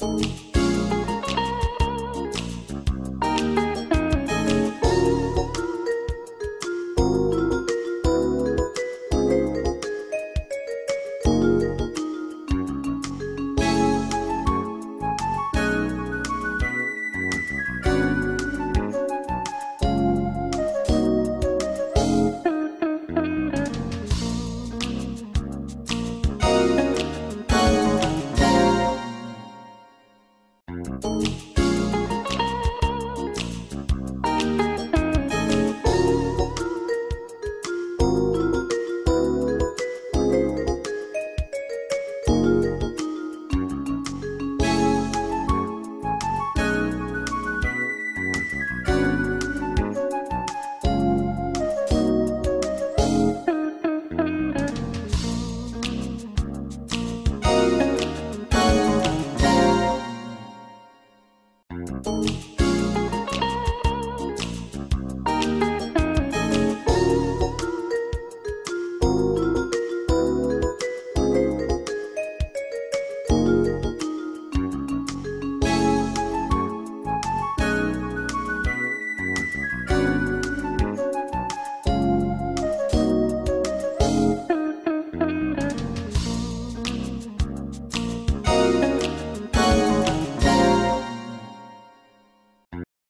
Thank